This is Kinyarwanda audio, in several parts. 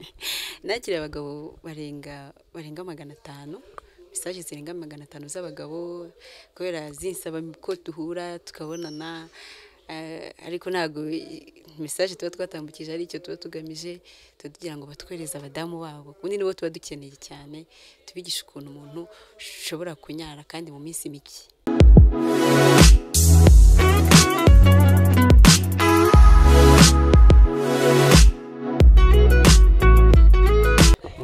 nakiriye abagabo barenga barenga magana atanu mesaje zirenga magana atanu z'abagabo kubera zinsaba ko duhura tukabonana eh, ariko ntabwo mesaje tuba twatambukije ari icyo tuba tugamije tuba tugira ngo batwohereze abadamu babo. Ubundi nibo tuba dukeneye cyane tubigisha ukuntu umuntu ushobora kunyara kandi mu minsi mike.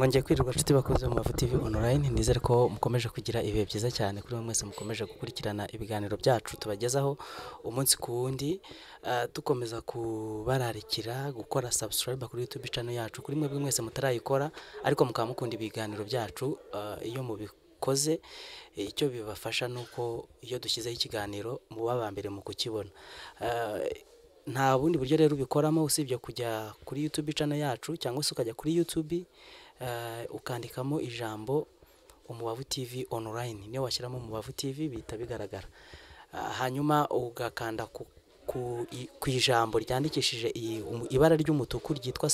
Mwongeye kwirirwa nshuti bakoze mu mavu TV online. Nizere ko mukomeje kugira ibihe byiza cyane kuri mwese mukomeje gukurikirana ibiganiro byacu tubagezaho. Umunsi ku wundi Ah, dukomeza kubararikira gukora subscribe kuri YouTube channel yacu kuri mwebwe mwese mutarayikora ariko mukaba mukunda ibiganiro byacu ah, iyo mubikoze icyo bibafasha ni uko iyo dushyizeho ikiganiro muba aba mbere mu kukibona. Ah, nta bundi buryo rero ubikoramo usibye kujya kuri YouTube channel yacu cyangwa se ukajya kuri YouTube ukandikamo ijambo umubavu TV online. Niyo washyiramo umubavu TV bihita bigaragara. Ah, hanyuma ugakanda ku, ijambo ryandikishije ibara ry'umutuku ryitwa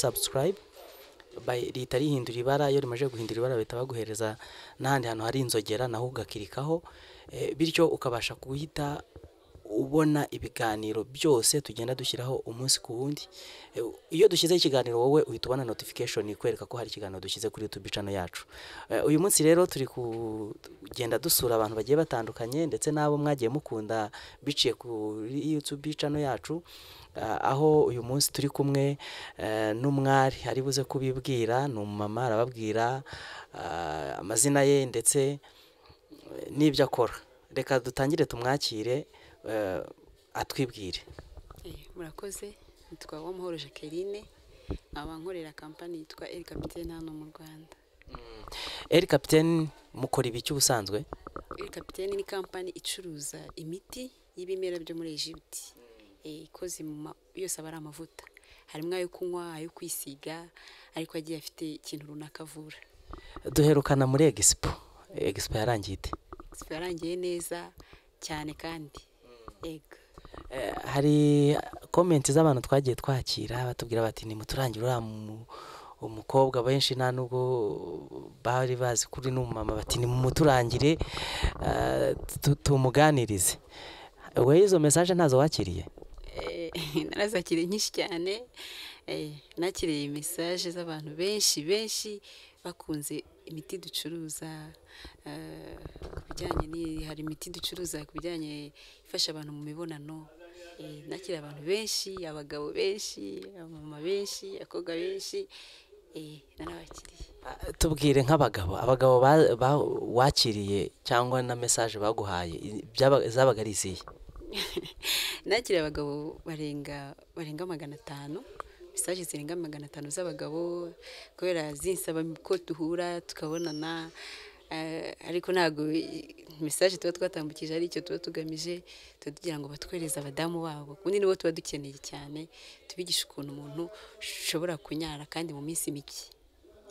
By- rihita rihindura ibara iyo rimaze guhindura ibara bahita baguhereza n'ahandi hantu hari inzogera naho ugakirikaho. Eh, bityo ukabasha guhita ubona ibiganiro byose tugenda dushyiraho umunsi ku wundi. Eh, iyo dushyizeho ikiganiro wowe uhita ubona notification ikwereka ko hari ikiganiro dushyize kuri YouTube channel yacu. Eh, uyu munsi rero turi kugenda dusura abantu bagiye batandukanye ndetse n'abo mwagiye mukunda biciye kuri YouTube channel yacu. Ah, aho uyu munsi turi kumwe eh, n'umwari ari buze kubibwira ni umumama arababwira amazina ye ndetse eh, n'ibyo akora. Reka dutangire tumwakire. eh, atwibwire. Eh, murakoze. Nitwa Uwamahoro Jacqueline. Nkaba nkorera kampani yitwa El Capitaine hano mu Rwanda. Eri kapiteni mukora ibiki ubusanzwe? El Capitaine ni kampani icuruza imiti y'ibimera byo muri Egypt. Eh, ikoze yose aba ari amavuta. Harimo ayo kunywa ayo kwisiga ariko agiye afite ikintu runaka avura. Duherukana muri egisipo egisipo yarangiye ite? Expo yarangiye neza cyane kandi. Eh, hari komenti z'abantu twagiye twakira batubwira bati nimuturangire uriya mu- umukobwa benshi nta nubwo bari bazi kuri n'umumama bati nimumuturangire eh, tu- tumuganirize. We izo mesaje ntazo wakiriye? Eh, narazakiriye nyinshi cyane. Eh, nakiriye mesaje z'abantu benshi benshi. Bakunze imiti ducuruza eh, ku bijyanye hari imiti ducuruza ku bijyanye ifasha abantu mu mibonano. Eh, nakiriye abantu benshi abagabo benshi abamama benshi abakobwa benshi eh, narabakiriye Ah, tubwire nk'abagabo abagabo ba- ba- wakiriye cyangwa na mesaje baguhaye zabaga ari izihe? Nakiriye abagabo barenga barenga magana atanu. Mesaje zirenga magana atanu z'abagabo kubera zinsaba ko duhura tukabonana eh, ariko ntabwo mesaje tuba twatambukije ari icyo tuba tugamije tuba tugira ngo batwohereze abadamu babo. Ubundi nibo tuba dukeneye cyane tubigisha ukuntu umuntu ushobora kunyara kandi mu minsi mike.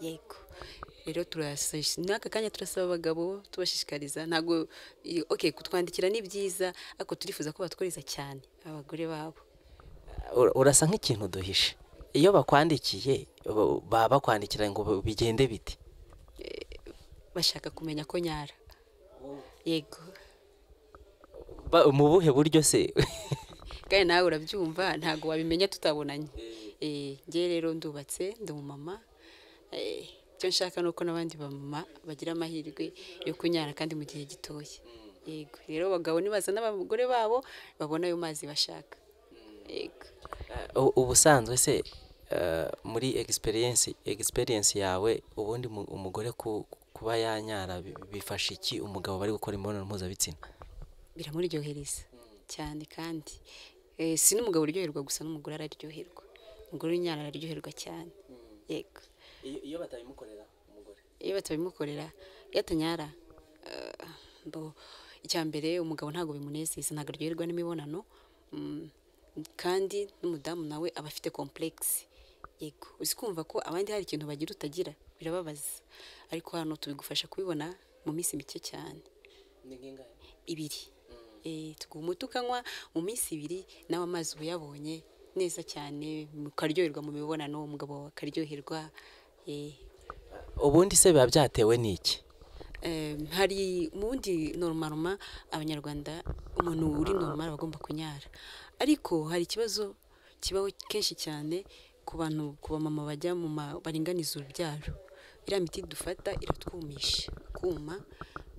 Yego. Rero turasaba n'aka kanya turasaba abagabo tubashishikariza ntabwo okay kutwandikira ni byiza ariko turifuza ko batwohereza cyane abagore babo. Ura- urasa nk'ikintu duhishe iyo bakwandikiye ba- baba bakwandikira ngo bigende bite bashaka kumenya ko nyara. Yego. Ba- mu buhe buryo se? Kandi nawe urabyumva? Ntabwo wabimenya tutabonanye. Eh, njye rero ndubatse ndi umumama. Eh, icyo nshaka ni uko n'abandi bamama bagira amahirwe yo kunyara kandi mu gihe gitoya. Yego. Rero abagabo nibaza n'abagore babo babona ayo mazi bashaka. Yego. U- ubusanzwe se eh, muri experience experience yawe ubundi mu- umugore ku- kuba yanyara bi- bifasha iki umugabo bari gukora imibonano mpuzabitsina? Biramuryohereza cyane kandi Eh, si n'umugabo uryoherwa gusa n'umugore araryoherwa. Umugore w'inyana araryoherwa cyane. Yego. Iyo batabimukorera umugore? Iyo batabimukorera iyo atanyara eh, icya mbere umugabo ntabwo bimunezeza ntabwo aryoherwa n'imibonano. Mm, kandi n'umudamu nawe aba afite komplekisi yego uzi kumva ko abandi hari ikintu bagira utagira? Birababaza. Ariko hano tubigufasha kubibona mu minsi mike cyane. Ibiri. Eh, tuguha umuti ukanywa mu minsi ibiri nawe amazi uba uyabonye neza cyane ukaryoherwa mu mibonano umugabo akaryoherwa Eh, ubundi se biba byatewe n'iki? Hari mu normalement abanyarwanda umuntu uri normal aba agomba kunyara. Ariko hari ikibazo kibaho kenshi cyane ku bantu ku bamama bajya mu ma- baringaniza urubyaro. Iriya miti dufata iratwumisha. Kuma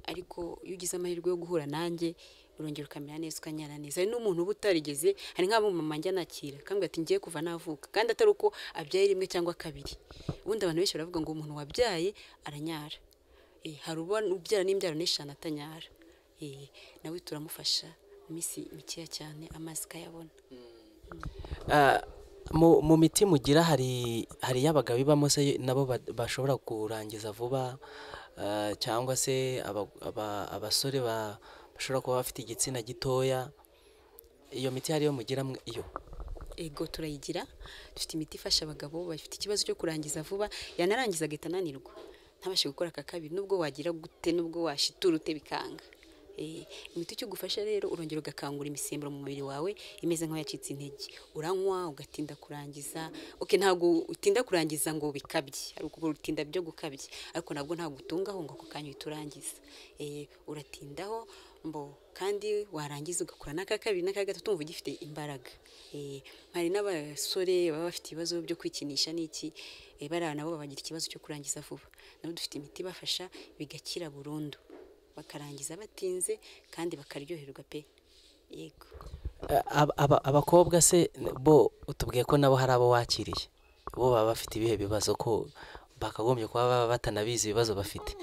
ariko iyo ugize amahirwe yo guhura nanjye urongera ukamera neza ukanyara neza. Hari n'umuntu uba utarigeze hari nk'abo mama njya nakira akambwira ati ngiye kuva navuka. Kandi atari uko abyaye rimwe cyangwa kabiri. Ubundi abantu benshi baravuga ngo umuntu wabyaye aranyara. Eh, hari uba ubyara n'imbyaro n'eshanu atanyara. Eh, nawe turamufasha mu minsi mikeya cyane amazi ukayabona Ah, mu miti mugira hari hari y'abagabo ibamo se nabo ba- bashobora kurangiza vuba ah, cyangwa se aba- aba- abasore ba- bashobora kuba bafite igitsina gitoya. Iyo miti hariyo mugira iyo. Ego turayigira. Dufite imiti ifasha abagabo bafite ikibazo cyo kurangiza vuba yanarangiza agahita ananirwa. Ntabashe gukora aka kabiri nubwo wagira gute nubwo washitura ute bikanga. Eh, imiti icyo ugufasha rero urongera ugakangura imisemburo mu mubiri wawe imeze nk'ayacitse intege. Uranywa ugatinda kurangiza. Okay ntabwo utinda kurangiza ngo bikabye hari ukuntu utinda byo gukabye ariko nabwo ntabwo utungaho ngo ako kanya uhita urangiza Eh, uratindaho mbo kandi warangiza ugakora n'aka kabiri n'aka gatatu umva ugifite imbaraga. Eh, hari n'abasore baba bafite ibibazo byo kwikinisha n'iki? Eh, bariya nabo bagira ikibazo cyo kurangiza vuba. Nabo dufite imiti ibafasha bigakira burundu. Bakarangiza batinze kandi bakaryoherwa pe. Yego. Aba- abakobwa se bo utubwiye ko nabo hari abo wakiriye? Bo baba bafite ibihe bibazo ko bakagombye kuba baba batanabizi ibibazo bafite?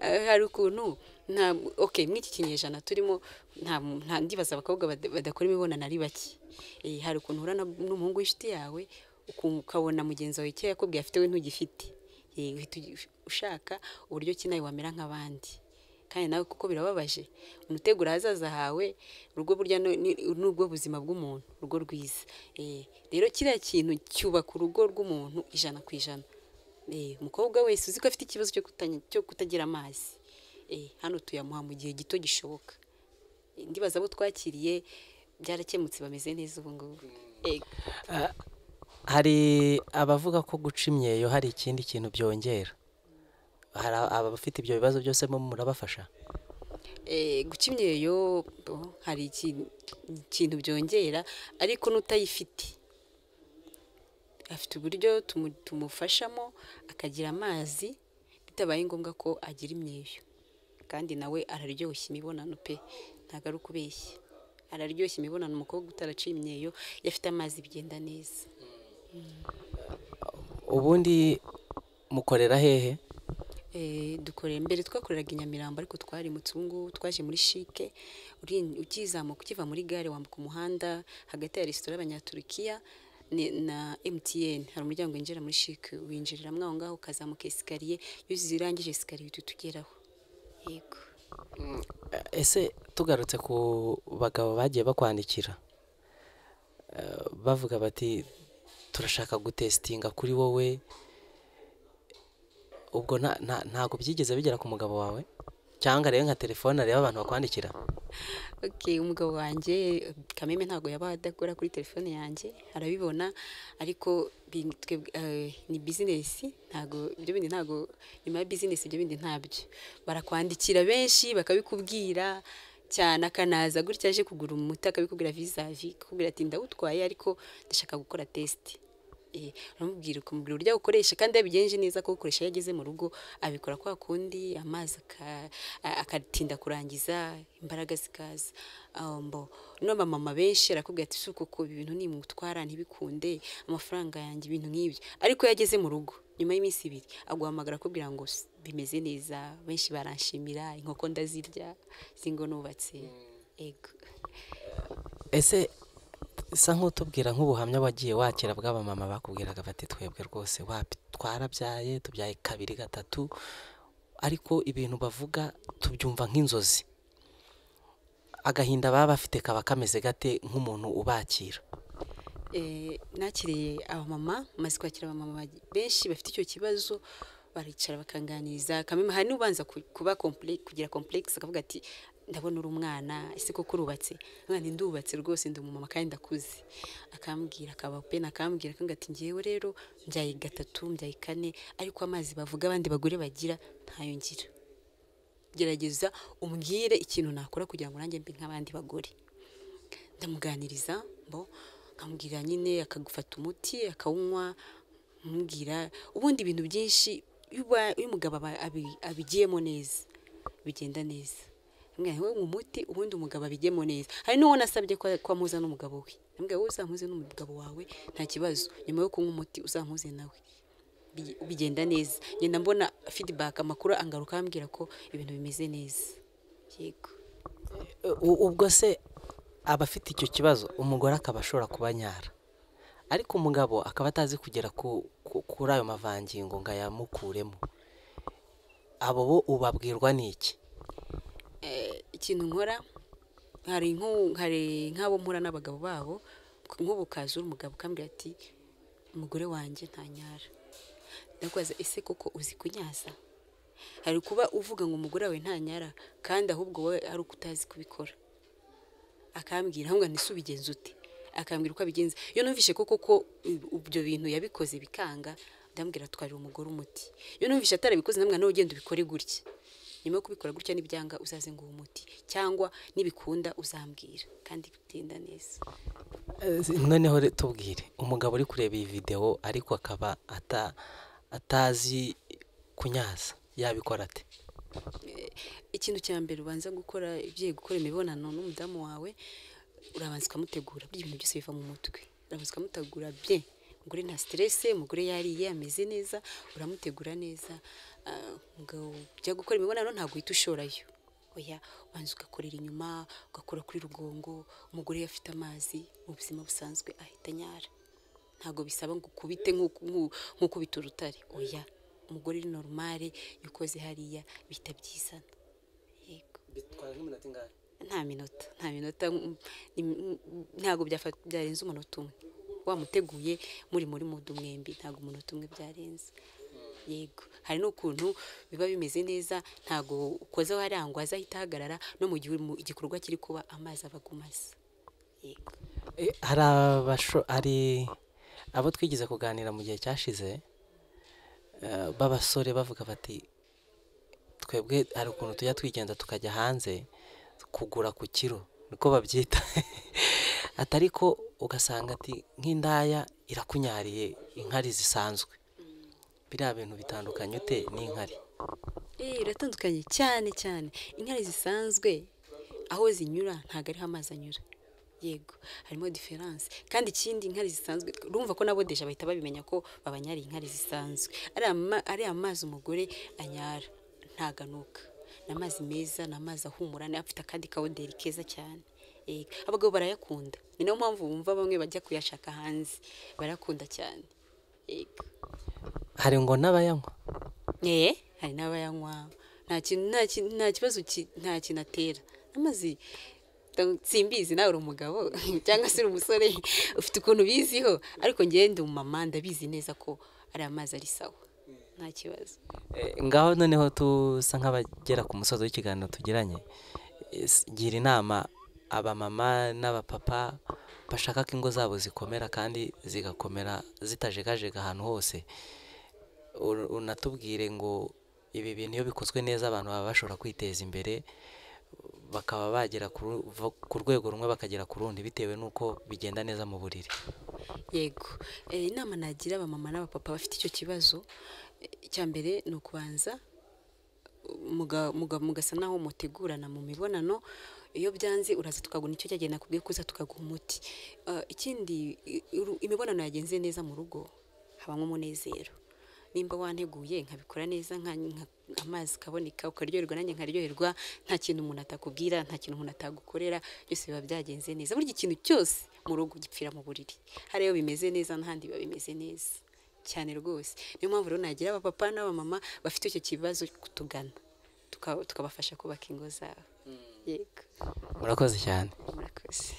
Eh, hari ukuntu nta okay muri iki kinyejana turimo nta nta ndibaza abakobwa bada- badakora imibonano ari bake. Eh, hari ukuntu uhura n'umuhungu w'inshuti yawe ukabona mugenzi wawe icyo yakubwiye afite we ntugifite. Eh, uhita ushaka uburyo ki nawe wamera nk'abandi. Kandi nawe kuko birababaje. Unutegura ahazaza hawe urugo burya ubwo buzima bw'umuntu urugo rwiza. Eh, rero kiriya kintu cyubaka urugo rw'umuntu ijana ku ijana. Eh, umukobwa wese uzi ko afite ikibazo cyo kutagira amazi. Eh, hano tuyamuha mu gihe gito gishoboka. Ndibaza abo twakiriye byarakemutse bameze neza ubu ngubu. Hari abavuga ko guca imyeyo hari ikindi kintu byongera. Hari abafite ibyo bibazo byose murabafasha? Eh, guca imyeyo hari iki- ikintu byongera ariko n'utayifite. Afite uburyo tumu- tumufashamo akagira amazi bitabaye ngombwa ko agira imyeyo. Kandi nawe araryoshya imibonano pe ntabwo ari ukubeshya. Araryoshya imibonano umukobwa utaraciye imyeyo iyo afite amazi bigenda neza. Ubundi mukorera hehe? Eh, dukorera mbere twakoreraga i Nyamirambo ariko twarimutse ubu ngubu twaje muri shike uri- ukizamuka ukiva muri gare wambuka umuhanda hagati ya resitora y'abanyaturukiya ni- na MTN hari umuryango winjira muri shike winjiriramo aho ngaho ukazamuka esikariye iyo uzirangije esikariye uhita utugeraho yego. Ese tugarutse ku bagabo bagiye bakwandikira? Eh, bavuga bati turashaka gutesitinga kuri wowe ubwo nta- nta- ntabwo byigeze bigera ku mugabo wawe? Cyangwa rero nka telefone areba abantu bakwandikira? Umugabo wanjye Kameme ntabwo yaba adakora kuri telefone yanjye arabibona ariko eh, ni bizinesi ntabwo ibyo bindi ntabwo nyuma ya bizinesi ibyo bindi ntabyo. Barakwandikira benshi bakabikubwira cyane akanaza gutya aje kugura umuti akabikubwira vizavi akakubwira ati ndawutwaye ariko ndashaka gukora tesiti Eh, uramubwira ukamubwira uburyo awukoresha kandi iyo abigenje neza kuwukoresha iyo ageze mu rugo abikora kwa kundi amazi akatinda kurangiza imbaraga zikaza. Ah, mbo no mama benshi arakubwira ati si uko ibi bintu nimutwara ntibikunde amafaranga yanjye ibintu nk'ibyo. Ariko iyo ageze mu rugo nyuma y'iminsi ibiri aguhamagara akubwira ngo "S- bimeze neza benshi baranshimira inkoko ndazirya zingo nubatse. Ego. Ese isa nk'utubwira nk'ubuhamya wagiye wakira bw'abamama bakubwiraga bati twebwe rwose twarabyaye tubyaye kabiri gatatu. Ariko ibintu bavuga tubyumva nk'inzozi. Agahinda baba bafite kaba kameze gate nk'umuntu ubakira. Eh, nakiriye abamama maze kwakira abamama benshi bafite icyo kibazo baricara bakanganiriza kameme hari n'ubanza ku- kuba kugira complex akavuga ati ndabona uri umwana ese koko urubatse? Mwana ndubatse rwose ndi umumama kandi ndakuze. Akambwira akaba pe akambwira akambwira ati ngewe rero mbyaye gatatu mbyaye kane ariko amazi bavuga abandi bagore bagira ntayo ngira. Gerageza umbwire ikintu nakora kugira ngo nanjye mbe nk'abandi bagore. Ndamuganiriza mbo nkamubwira nyine akagufata umuti akawunywa nkamubwira ubundi ibintu byinshi iyo umugabo abigiyemo neza bigenda neza. Mbwira, we umuti ubundi umugabo abigiyemo neza. Hari n'uwo nasabye ko amuza n'umugabo we. Ndamubwira wowe uzamuze n'umugabo wawe nta kibazo. Nyuma yo kunywa umuti uzamuze nawe Bi- bigenda neza. Ngenda mbona feedback amakuru angaruka ambwira ko ibintu bimeze neza. Yego. Ubwo se aba afite icyo kibazo umugore akaba ashobora kuba nyara ariko umugabo akaba atazi kugera ku- ku- kuri ayo mavangingo ngo ayamukuremo. Abo bo ubabwirwa n'iki ikintu nkora hari nk'abo mpura n'abagabo babo nk'ubu uri umugabo ukambwira ati umugore wanjye ntanyara ndakubaza ese koko uzi kunyaza? Hari kuba uvuga ngo umugore wawe ntanyara kandi ahubwo wowe ari uko utazi kubikora. Akambwira ahubwo ntise ubigenza ute akambwira uko abigenza. Iyo numvishe koko ko ibyo bintu yabikoze bikanga ndambwira twarira umugore umuti. Iyo numvishe atarabikoze ndamwira nawe ugenda ubikore gutya. Nyuma yo kubikora gutya n'ibyanga uzaze ngo uwo umuti cyangwa nibikunda uzambwira kandi bitenda neza. Eh, noneho re- tubwire. Umugabo uri kureba iyi videwo ariko akaba ata- atazi kunyaza. Yabikora ate? Ikintu cya mbere ubanza gukora ugiye gukora imibonano n'umudamu wawe urabanza ukamutegura. Burya ibintu byose biva mu mutwe. Urabanza ukamutegura bye umugore nta siterese umugore yariye ameze neza uramutegura neza. Ah, umugabo ujya gukora imibonano ntabwo uhita ushorayo oya ubanza ugakorera inyuma ugakora kuri rugongo umugore iyo afite amazi mu buzima busanzwe ahita anyara ntabwo bisaba ngo ukubite nk'ukubita urutare oya umugore uri normale iyo ukoze hariya bihita byizana yego nta minota nta minota mm, ni- mm, ntabwo byarenze umunota umwe wamuteguye muri muri mudu mwembi ntabwo umunota umwe byarenze yego. Hari n'ukuntu biba bimeze neza ntabwo ukoze hariya ngo aze ahita ahagarara no mu gihe igikorwa kiri kuba amazi aba agumaze yego. Eh, hari abo twigeze kuganira mu gihe cyashize eh, b'abasore bavuga bati twebwe hari ukuntu tujya twigenda tukajya hanze kugura ku kiro. Niko babyita. Ati ariko ugasanga ati nk'indaya irakunyariye inkari zisanzwe. Biriya bintu bitandukanye ute? N'inkari Eh, biratandukanye cyane cyane. Inkari zisanzwe aho zinyura ntabwo ariho amazi anyura. Yego harimo diferanse kandi ikindi inkari zisanzwe urumva ko n'abodesha bahita babimenya ko babanyariye inkari zisanzwe. Ariya ma- ariya mazi umugore anyara ntaganuka. Ni amazi meza ni amazi ahumura afite akandi kawoderi keza cyane. Abagabo barayakunda. Ni na yo mpamvu wumva bamwe bajya kuyashaka hanze. Barayakunda cyane. Hari ngo n'abayanywa Eh, hari n'abayanywa nta kintu nta kintu nta kibazo ki- nta kintu atera amazi simbizi nawe uri umugabo cyangwa se uri umusore ufite ukuntu ubiziho ariko ndi umumama ndabizi neza ko ari amazi ari sawa. Nta kibazo. Eh, ngaho noneho tusa nk'abagera ku musozo w'ikiganiro tugiranye. Eh, gira inama abamama n'abapapa bashaka ko ingo zabo zikomera kandi zigakomera zitajegajega ahantu hose. Unatubwire ngo ibi bintu iyo bikozwe neza abantu baba bashobora kwiteza imbere bakaba bagera ku rwego rumwe bakagera ku rundi bitewe n'uko bigenda neza mu buriri. Yego. Eh, inama nagira abamama n'abapapa bafite icyo kibazo eh, icya mbere ni ukubanza muga- muga- mugasa naho mutegurana mu mibonano iyo byanze uraza tukagura icyo cyagenda nakubwiye kuza tukaguha umuti. Eh, ikindi imibonano yagenze neza mu rugo habamo umunezero. Nimba wanteguye nkabikora neza amazi kaboneka ukaryoherwa nanjye nkaryoherwa nta kintu umuntu atakubwira nta kintu umuntu atagukorera byose biba byagenze neza. Burya ikintu cyose mu rugo gipfira mu buriri. Hari iyo bimeze neza n'ahandi biba bimeze neza. Cyane rwose. Niyo mpamvu rero nagira abapapa n'abamama bafite icyo kibazo kutugana. Tuka- tukabafasha kubaka ingo zabo. Yego. Murakoze cyane. Murakoze.